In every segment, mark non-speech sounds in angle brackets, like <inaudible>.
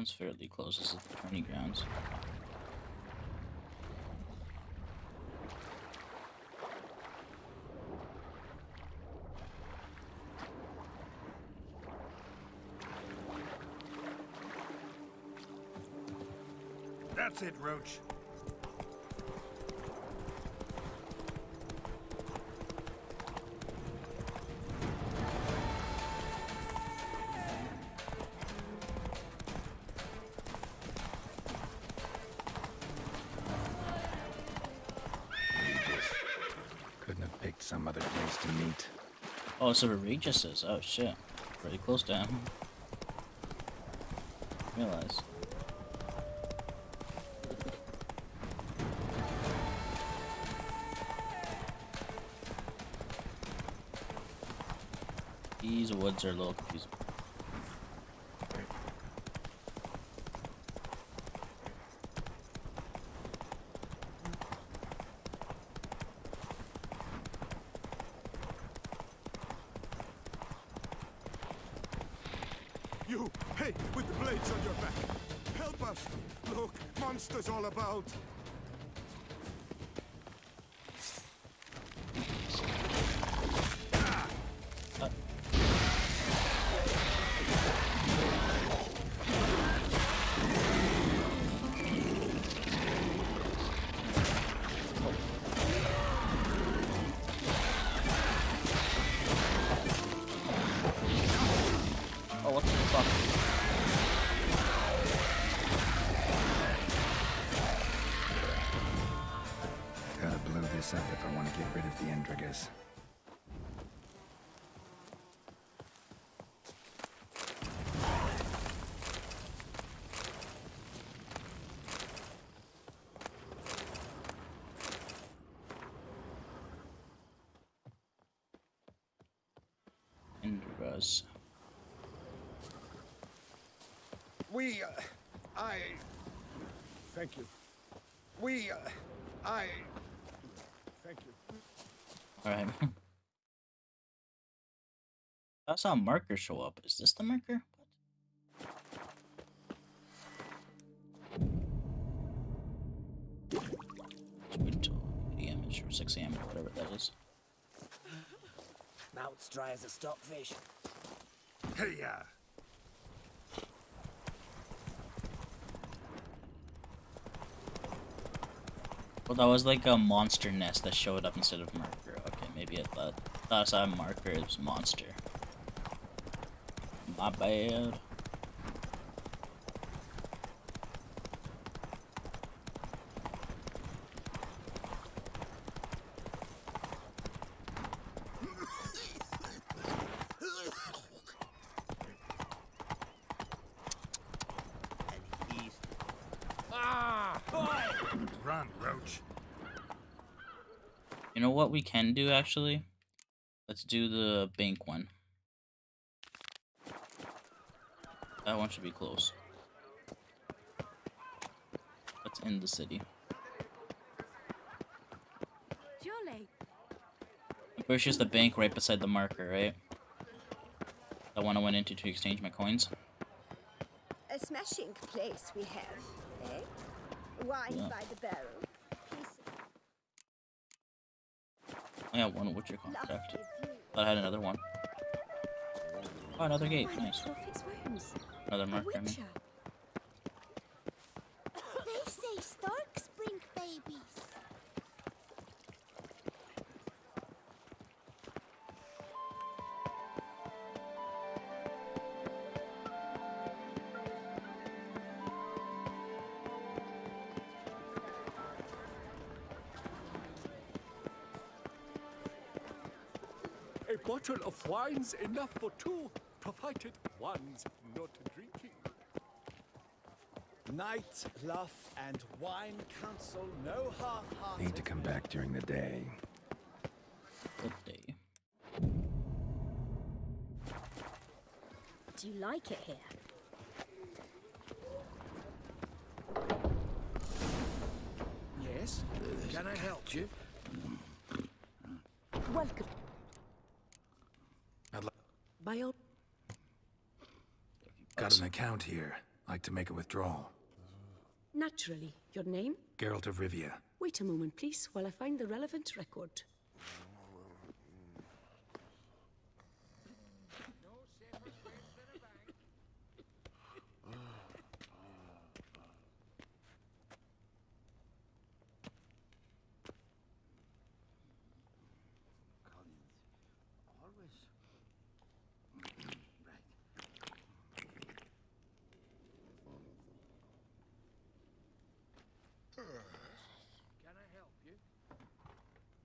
One's fairly close. This is the tourney grounds. That's it, Roach. Oh, a Regis is. Oh shit. Pretty close to him. Realize. These woods are a little confusing. Get rid of the Endregas. Indras. We, uh, I... Thank you. We, uh, I... Thank you. Alright. <laughs> I saw a marker show up. Is this the marker? What? Wait until 8 a.m. or 6 a.m. or whatever that is. Mouth's dry as a stockfish. Hey, uh, Well, that was like a monster nest that showed up instead of marker. Maybe I thought, thought I marker. Was monster. My bad. He's run, Roach. You know what we can do actually? Let's do the bank one. That one should be close. Let's end the city. Jolly. Where's just the bank right beside the marker, right? The one I went into to exchange my coins. A smashing place we have, eh? Wine Yeah. by the barrel. I got one Witcher contract. But I had another one. Oh, another gate. Nice. Another marker. I mean. A bottle of wine's enough for two, provided one's not drinking. Night, luff, and wine counsel no half-hearted. Need to come back during the day. Good day. Do you like it here? Yes? Can I help you? Welcome. I'd li- By all got an account here. Like to make a withdrawal. Naturally. Your name? Geralt of Rivia. Wait a moment, please, while I find the relevant record.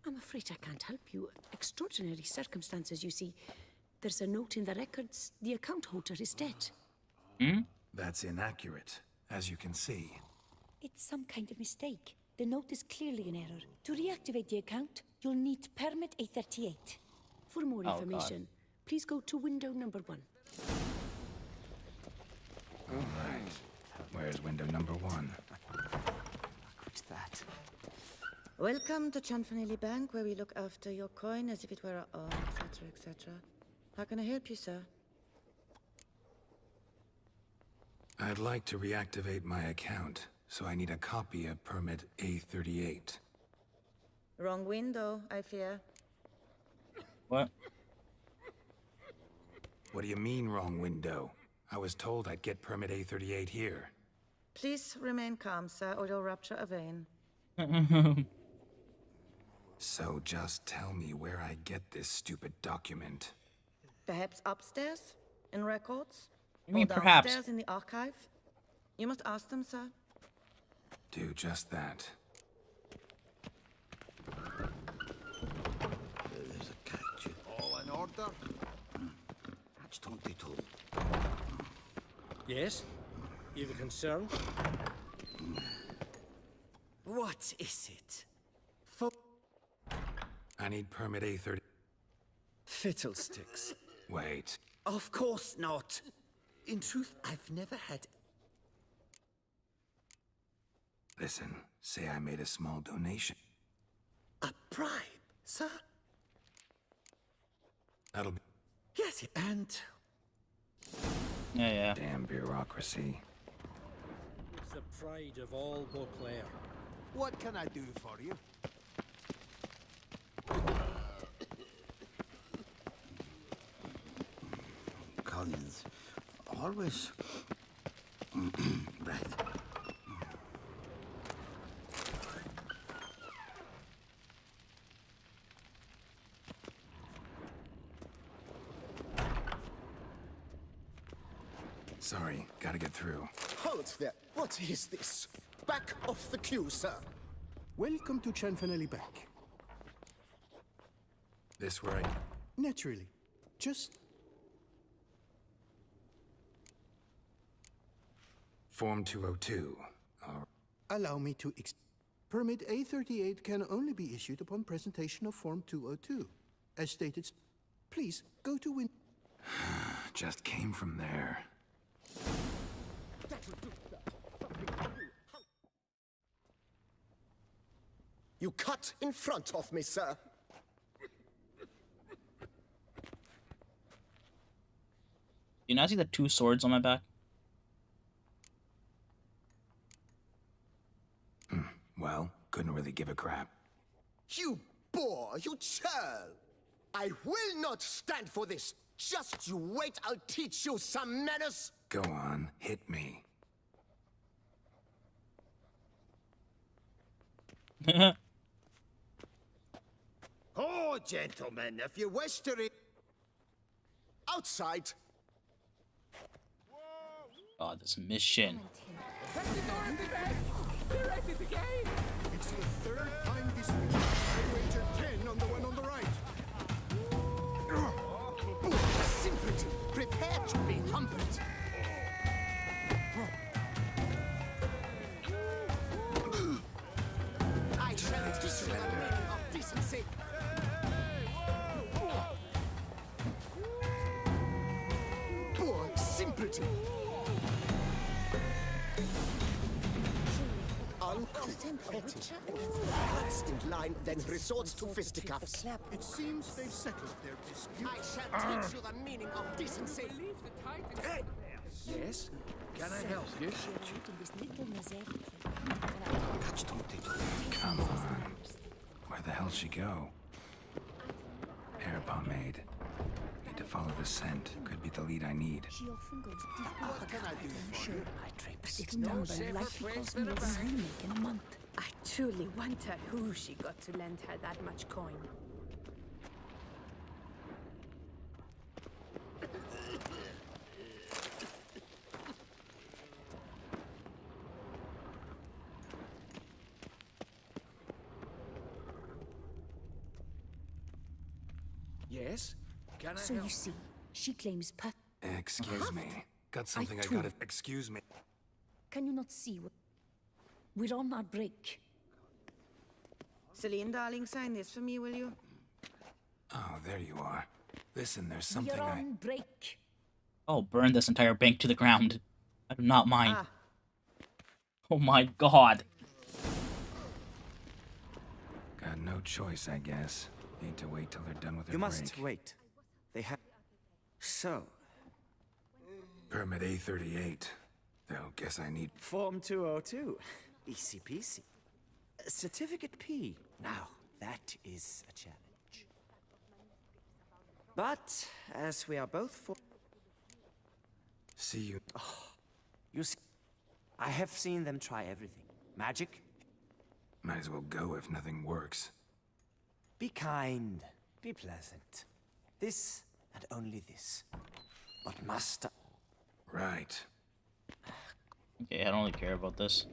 I'm afraid I can't help you. Extraordinary circumstances, you see. There's a note in the records. The account holder is dead. Hmm? That's inaccurate, as you can see. It's some kind of mistake. The note is clearly an error. To reactivate the account, you'll need permit A38. For more God. information, please go to window number one. Right. Where's window number one? <laughs> What's that? Welcome to Cianfanelli Bank, where we look after your coin as if it were our own, etc., etc. How can I help you, sir? I'd like to reactivate my account, so I need a copy of permit A38. Wrong window, I fear. What? What do you mean, wrong window? I was told I'd get permit A38 here. Please remain calm, sir, or you'll rupture a vein. <laughs> So just tell me where I get this stupid document. Perhaps upstairs? In records? I mean, or perhaps. downstairs in the archive? You must ask them, sir. Do just that. There's a catch. All in order? Catch 22. Yes? You've a concern? What is it? I need permit A30. Fiddlesticks. Wait. Of course not. In truth, I've never had. Listen, say I made a small donation. A bribe, sir? That'll be Yes, and Yeah, yeah. damn bureaucracy. It's the pride of all Beauclair. What can I do for you? Collins. Always. <clears throat> right. Sorry, gotta get through. Hold there! What is this? Back off the queue, sir! Welcome to Cianfanelli Bank. This way. Naturally. Just Form 202. All allow me to ex- Permit A38 can only be issued upon presentation of Form 202. As stated, please go to win- <sighs> just came from there. You cut in front of me, sir! You not see the two swords on my back? Well, couldn't really give a crap. You boor! You churl! I will not stand for this! Just you wait, I'll teach you some manners! Go on, hit me. <laughs> Oh, gentlemen, if you wish to re- Outside! Oh, God, this mission. It's the third time this week. I wager 10 on the one on the right. Simpleton! Prepare to be humbled! I shall teach you of decency! Boor, simpleton! Cuts in line, then resorts to fisticuffs. It seems they've settled their dispute. I shall teach you the meaning of decency. Yes? Can I help you? Come on. Where the hell she go? Hair pomade. Need to follow the scent. Could be the lead I need. She often goes deep What can I do for you? But it'll number likely cost me the same make in a month. I truly wonder who she got to lend her that much coin. Yes? Can I So help? You see, she claims Pat. Excuse me. Got something I, too- gotta. Excuse me. Can you not see what? We're on our break. Celine, darling, sign this for me, will you? Oh, there you are. Listen, there's something We're I. on break. Oh, burn this entire bank to the ground. I do not mind. Ah, Oh my god. Got no choice, I guess. Need to wait till they're done with their You break. must wait. So, Permit A38. Though, guess I need. Form 202. Easy peasy. Certificate P. Now, that is a challenge. But, as we are both for. See you. Oh, you see, I have seen them try everything. Magic, Might as well go if nothing works. be kind, be pleasant. This and only this. But master. Right. Okay, I don't really care about this.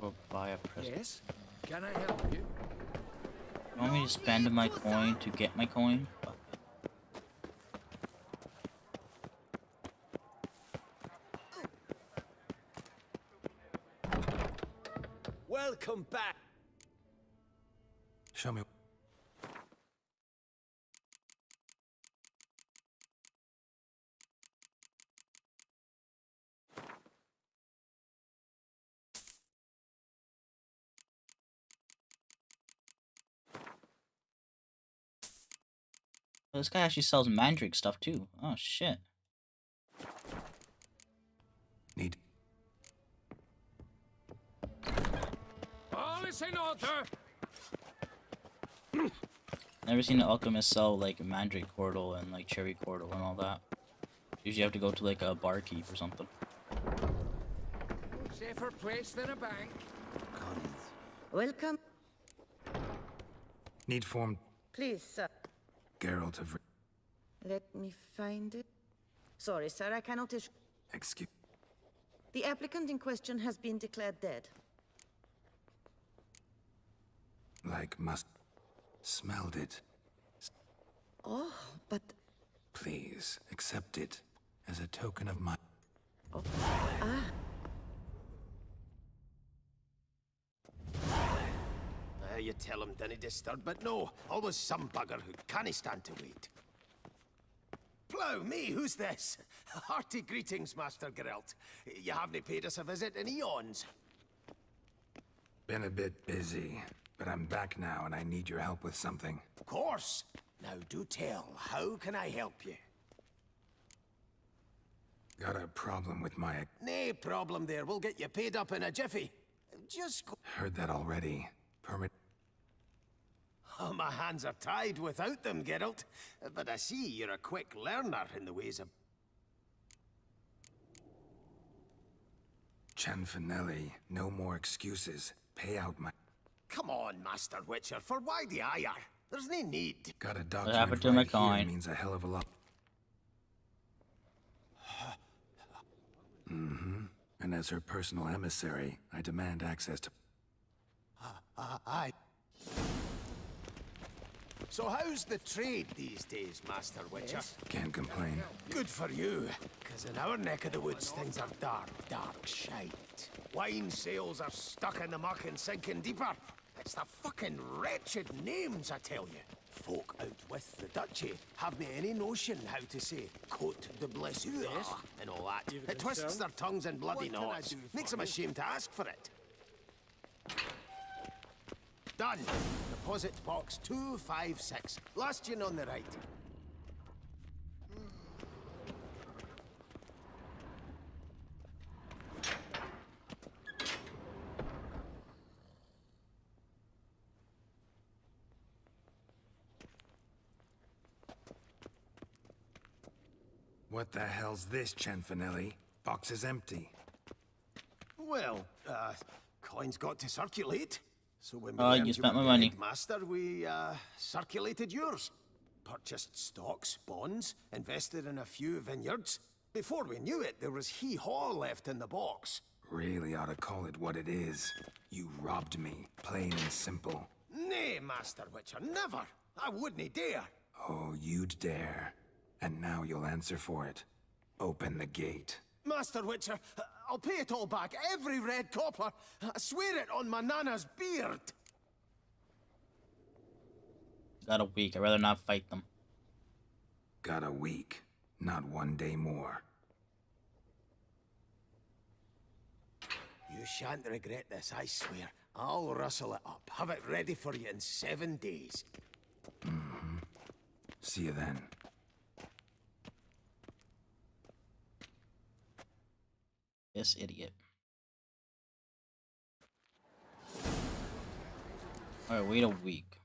Go buy a present. Yes? Can I help you? You want me to spend my coin to get my coin? Welcome back. Show me. Oh, this guy actually sells Mandrake stuff too. Oh shit. Need. All is in order. Never seen an alchemist sell like Mandrake Cordial and like Cherry Cordial and all that. Usually you have to go to like a barkeep or something. Safer place than a bank. welcome. Need form. Please, sir. Geralt of. Let me find it. Sorry, sir, I cannot issue. Excuse. The applicant in question has been declared dead. Like must. Smelled it. Oh, but Please accept it as a token of my. You tell him, dinna disturb, but no, always some bugger who can't stand to wait. Plough, me, who's this? <laughs> Hearty greetings, Master Geralt. You haven't paid us a visit in eons. Been a bit busy, but I'm back now and I need your help with something. Of course. Now do tell, how can I help you? Got a problem with my. Nay problem there, we'll get you paid up in a jiffy. Just. Heard that already. Permit. Oh, my hands are tied without them, Geralt. But I see you're a quick learner in the ways of... Cianfanelli, no more excuses. Pay out my. Come on, Master Witcher, for why the ire? There's no need. Got a happened document right here coin? means a hell of a lot. Mm-hmm. And as her personal emissary, I demand access to. Uh, aye. So how's the trade these days, Master Witcher? Can't complain. Good for you, because in our neck of the woods, things are dark, dark shite. Wine sales are stuck in the muck and sinking deeper. It's the fucking wretched names, I tell you. Folk out with the duchy haven't any notion how to say Cote de Blessure and all that. It twists their tongues in bloody What knots. Makes them ashamed to ask for it. Done. Deposit box 256. Last in on the right. What the hell's this, Cianfanelli? Box is empty. Well, uh, coin's got to circulate. So when we Oh, you spent my money. Master, we uh, circulated yours. Purchased stocks, bonds, invested in a few vineyards. Before we knew it, there was hee-haw left in the box. Really ought to call it what it is. You robbed me, plain and simple. Nay, Master Witcher, never. I wouldn't dare. Oh, you'd dare. And now you'll answer for it. Open the gate. Master Witcher, I'll pay it all back, every red copper. I swear it on my nana's beard. Got a week. I'd rather not fight them. Got a week, not one day more. You shan't regret this, I swear. I'll rustle it up, have it ready for you in seven days. Mm-hmm. See you then. This idiot. Alright, wait a week.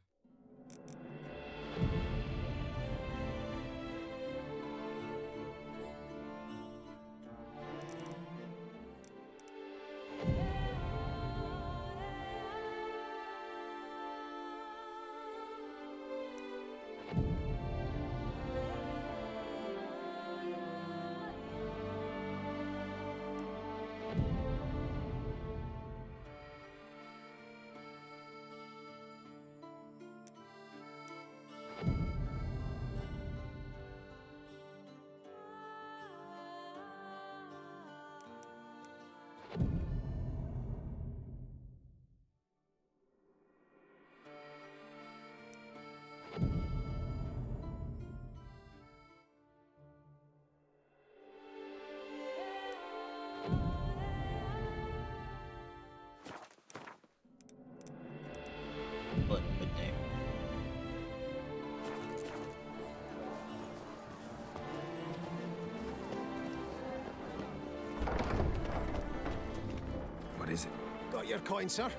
Got your coin, sir?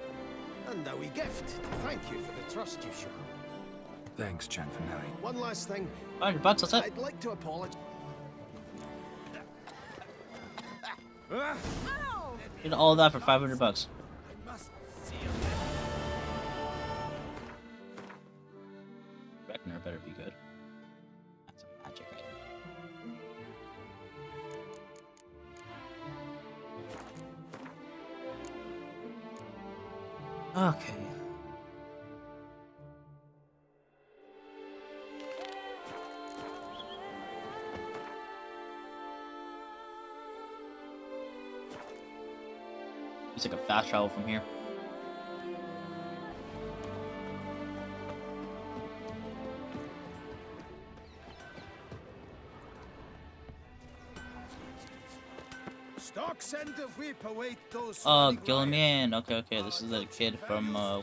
And a wee gift to thank you for the trust you show. Thanks, Cianfanelli. One last thing. 500 bucks, that's it. I'd like to apologize. Did all that for 500 bucks. Okay. It's like a fast travel from here. Oh, Gilliman. Okay, okay. This is the kid from uh,